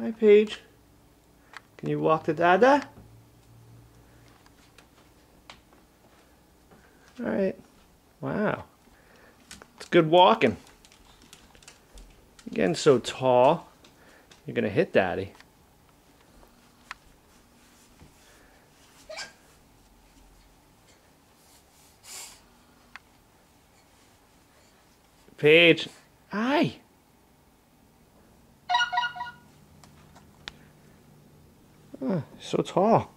Hi, Paige. Can you walk to Dada? All right. Wow. It's good walking. You're getting so tall. You're going to hit Daddy. Paige. Hi. So tall.